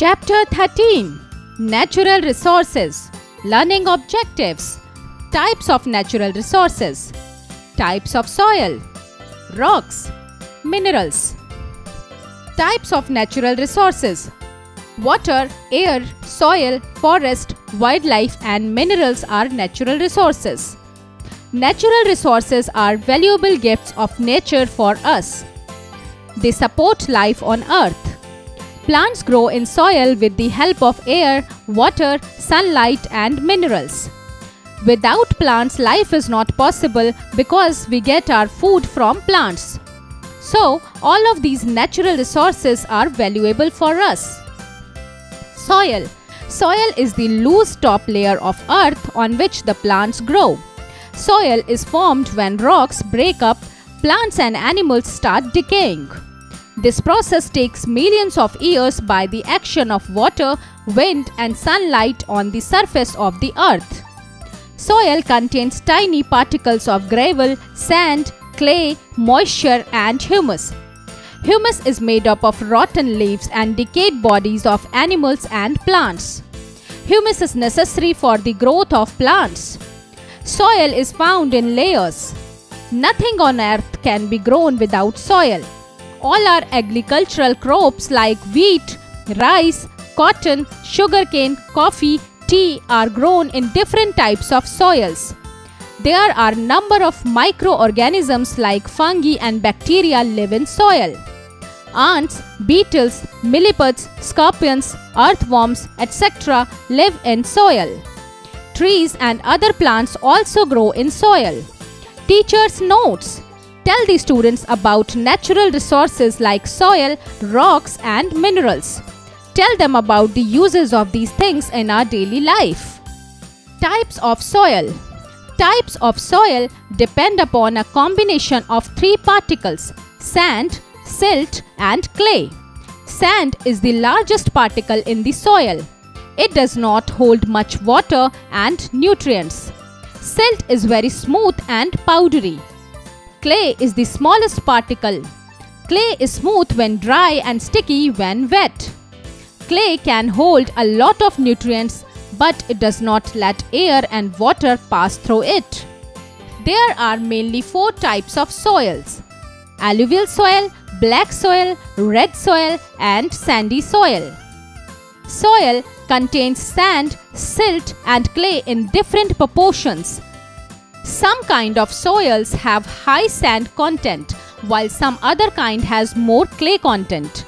Chapter 13 Natural Resources Learning Objectives Types of Natural Resources Types of Soil Rocks Minerals Types of Natural Resources Water, air, soil, forest, wildlife, and minerals are natural resources. Natural resources are valuable gifts of nature for us. They support life on earth. Plants grow in soil with the help of air, water, sunlight, and minerals. Without plants, life is not possible because we get our food from plants. So, all of these natural resources are valuable for us. Soil Soil is the loose top layer of earth on which the plants grow. Soil is formed when rocks break up, plants and animals start decaying. This process takes millions of years by the action of water, wind, and sunlight on the surface of the earth. Soil contains tiny particles of gravel, sand, clay, moisture, and humus. Humus is made up of rotten leaves and decayed bodies of animals and plants. Humus is necessary for the growth of plants. Soil is found in layers. Nothing on earth can be grown without soil. All our agricultural crops like wheat, rice, cotton, sugarcane, coffee, tea are grown in different types of soils. There are a number of microorganisms like fungi and bacteria live in soil. Ants, beetles, millipedes, scorpions, earthworms, etc. live in soil. Trees and other plants also grow in soil. Teachers' notes Tell the students about natural resources like soil, rocks, and minerals. Tell them about the uses of these things in our daily life. Types of soil Types of soil depend upon a combination of three particles sand, silt, and clay. Sand is the largest particle in the soil. It does not hold much water and nutrients. Silt is very smooth and powdery. Clay is the smallest particle. Clay is smooth when dry and sticky when wet. Clay can hold a lot of nutrients but it does not let air and water pass through it. There are mainly four types of soils alluvial soil, black soil, red soil, and sandy soil. Soil contains sand, silt, and clay in different proportions. Some kind of soils have high sand content, while some other kind has more clay content.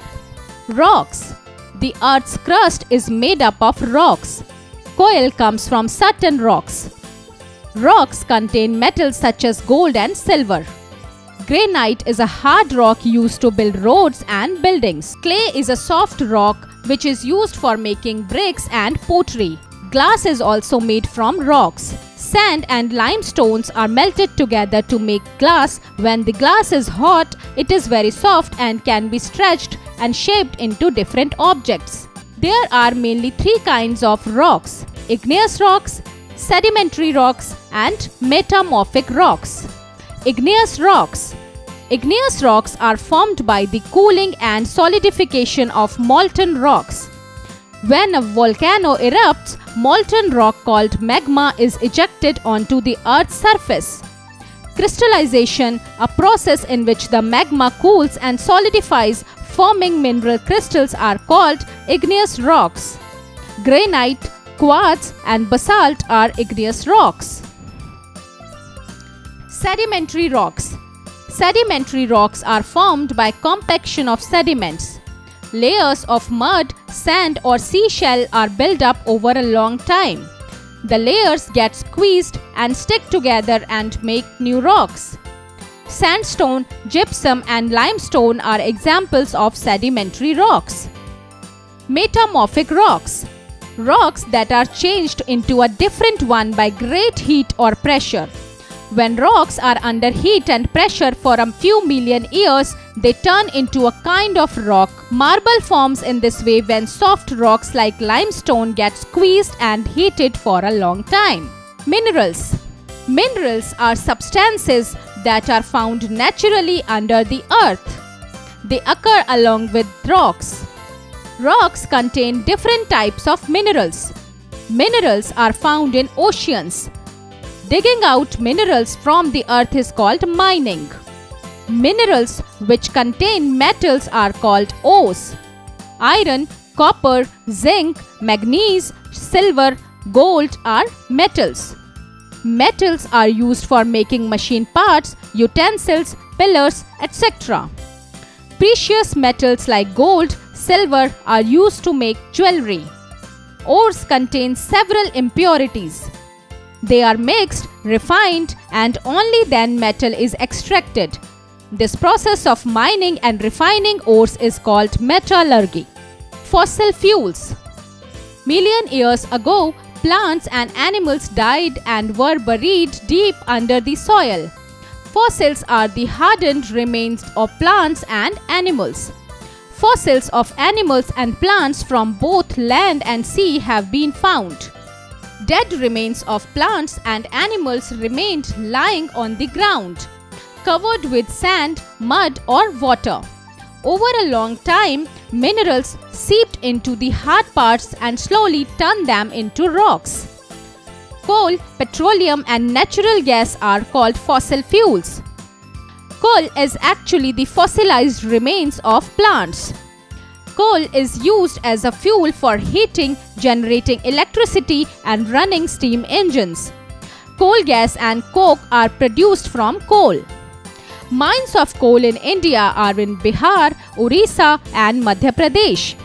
Rocks The earth's crust is made up of rocks. Coal comes from certain rocks. Rocks contain metals such as gold and silver. Granite is a hard rock used to build roads and buildings. Clay is a soft rock which is used for making bricks and pottery. Glass is also made from rocks. Sand and limestones are melted together to make glass. When the glass is hot, it is very soft and can be stretched and shaped into different objects. There are mainly three kinds of rocks igneous rocks, sedimentary rocks, and metamorphic rocks. Igneous rocks Igneous rocks are formed by the cooling and solidification of molten rocks. When a volcano erupts, molten rock called magma is ejected onto the earth's surface. Crystallization, a process in which the magma cools and solidifies, forming mineral crystals, are called igneous rocks. Granite, quartz, and basalt are igneous rocks. Sedimentary rocks Sedimentary rocks are formed by compaction of sediments. Layers of mud, sand, or seashell are built up over a long time. The layers get squeezed and stick together and make new rocks. Sandstone, gypsum, and limestone are examples of sedimentary rocks. Metamorphic rocks rocks that are changed into a different one by great heat or pressure. When rocks are under heat and pressure for a few million years, they turn into a kind of rock. Marble forms in this way when soft rocks like limestone get squeezed and heated for a long time. Minerals Minerals are substances that are found naturally under the earth. They occur along with rocks. Rocks contain different types of minerals. Minerals are found in oceans. Digging out minerals from the earth is called mining. Minerals which contain metals are called ores. Iron, copper, zinc, manganese, silver, gold are metals. Metals are used for making machine parts, utensils, pillars, etc. Precious metals like gold, silver are used to make jewelry. Ores contain several impurities. They are mixed, refined, and only then metal is extracted. This process of mining and refining ores is called metallurgy. Fossil fuels. Million years ago, plants and animals died and were buried deep under the soil. Fossils are the hardened remains of plants and animals. Fossils of animals and plants from both land and sea have been found. Dead remains of plants and animals remained lying on the ground, covered with sand, mud, or water. Over a long time, minerals seeped into the hard parts and slowly turned them into rocks. Coal, petroleum and natural gas are called fossil fuels. Coal is actually the fossilized remains of plants. Coal is used as a fuel for heating, generating electricity and running steam engines. Coal gas and coke are produced from coal. Mines of coal in India are in Bihar, Orissa and Madhya Pradesh.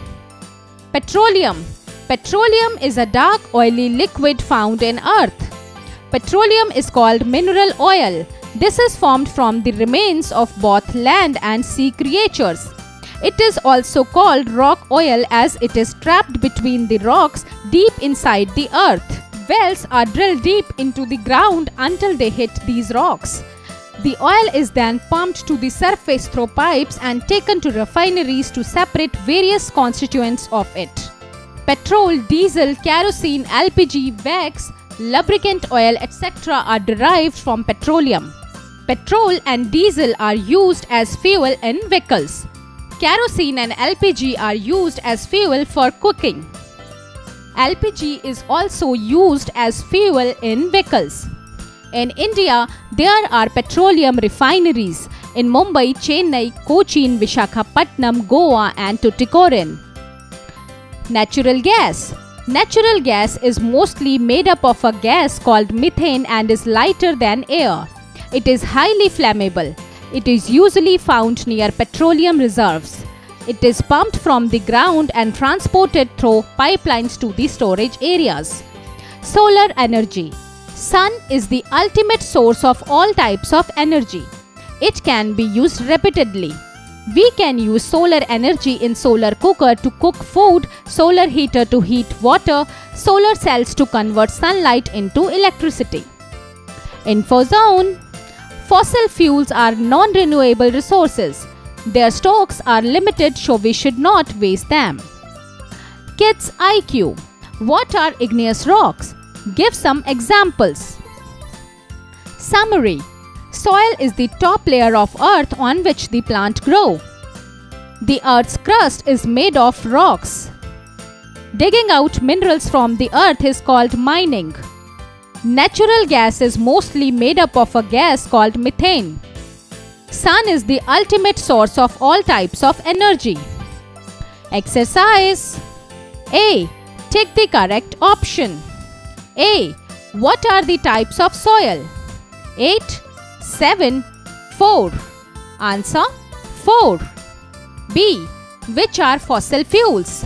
Petroleum Petroleum is a dark oily liquid found in earth. Petroleum is called mineral oil. This is formed from the remains of both land and sea creatures. It is also called rock oil as it is trapped between the rocks deep inside the earth. Wells are drilled deep into the ground until they hit these rocks. The oil is then pumped to the surface through pipes and taken to refineries to separate various constituents of it petrol, diesel, kerosene, LPG, wax, lubricant oil, etc. are derived from petroleum. Petrol and diesel are used as fuel in vehicles. Kerosene and LPG are used as fuel for cooking. LPG is also used as fuel in vehicles. In India, there are petroleum refineries in Mumbai, Chennai, Cochin, Vishakhapatnam, Goa, and Tuticorin. Natural gas. Natural gas is mostly made up of a gas called methane and is lighter than air. It is highly flammable. It is usually found near petroleum reserves. It is pumped from the ground and transported through pipelines to the storage areas. Solar energy. Sun is the ultimate source of all types of energy. It can be used repeatedly. We can use solar energy in solar cooker to cook food, solar heater to heat water, solar cells to convert sunlight into electricity. InfoZone Fossil fuels are non-renewable resources. Their stocks are limited so we should not waste them. Kids IQ What are igneous rocks? Give some examples. Summary Soil is the top layer of earth on which the plant grow. The earth's crust is made of rocks. Digging out minerals from the earth is called mining. Natural gas is mostly made up of a gas called methane. Sun is the ultimate source of all types of energy. Exercise A. Take the correct option. A. What are the types of soil? 8. 7, 4. Answer 4. B. Which are fossil fuels?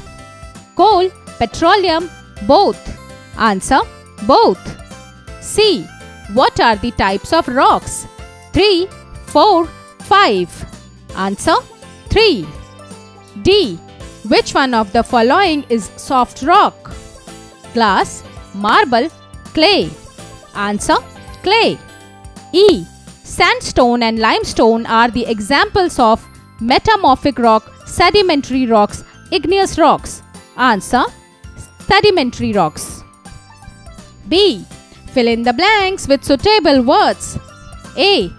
Coal, petroleum, both. Answer both. C. What are the types of rocks? 3, 4, 5. Answer 3. D. Which one of the following is soft rock? Glass, marble, clay. Answer clay. E. Sandstone and limestone are the examples of metamorphic rock, sedimentary rocks, igneous rocks. Answer Sedimentary rocks. B. Fill in the blanks with suitable words. A.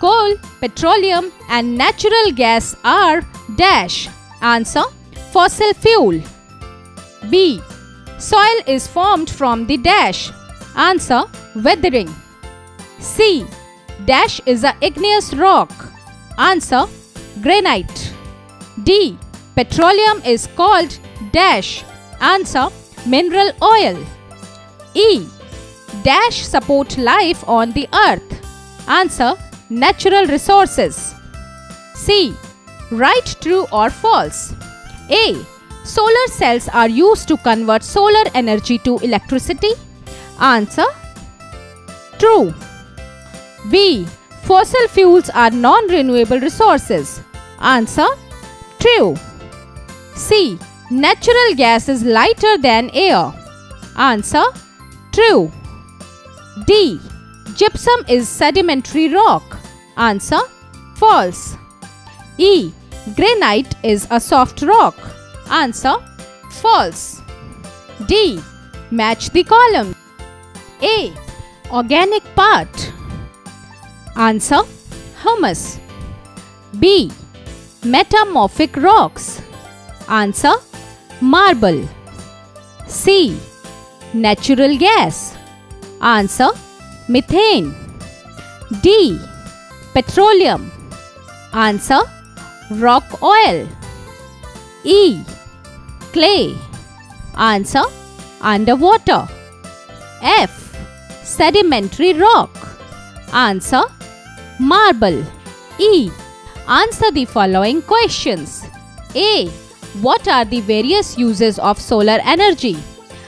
Coal, petroleum, and natural gas are dash. Answer fossil fuel? B. Soil is formed from the dash. Answer weathering. C. Dash is a igneous rock. Answer granite. D. Petroleum is called dash. Answer mineral oil. E. Dash support life on the earth. Answer natural resources. C. Write true or false. A. Solar cells are used to convert solar energy to electricity. Answer True. B. Fossil fuels are non-renewable resources. Answer True. C. Natural gas is lighter than air. Answer True. D. Gypsum is sedimentary rock. Answer False. E. Granite is a soft rock. Answer False. D. Match the column. A. Organic part. Answer Humus. B. Metamorphic rocks. Answer Marble. C. Natural gas. Answer Methane. D. Petroleum. Answer Rock oil. E. Clay. Answer Underwater. F. Sedimentary rock. Answer Marble. E. Answer the following questions. A. What are the various uses of solar energy?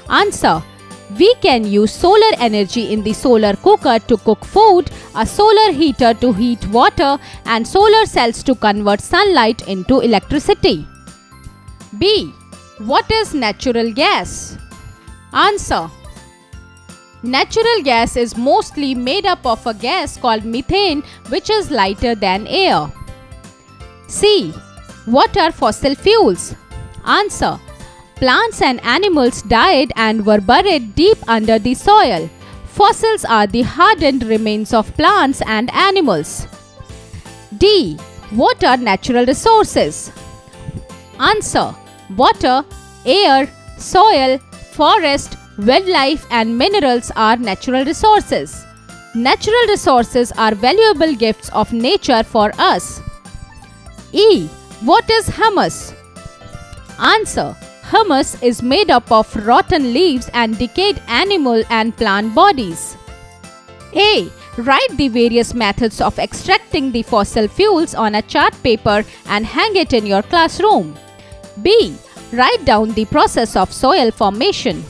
Answer. We can use solar energy in the solar cooker to cook food, a solar heater to heat water, and solar cells to convert sunlight into electricity. B. What is natural gas? Answer. Natural gas is mostly made up of a gas called methane which is lighter than air. C. What are fossil fuels? Answer. Plants and animals died and were buried deep under the soil. Fossils are the hardened remains of plants and animals. D. What are natural resources? Answer. Water, air, soil, forest, wildlife and minerals are natural resources. Natural resources are valuable gifts of nature for us. E. What is humus? Answer. Humus is made up of rotten leaves and decayed animal and plant bodies. A. Write the various methods of extracting the fossil fuels on a chart paper and hang it in your classroom. B. Write down the process of soil formation.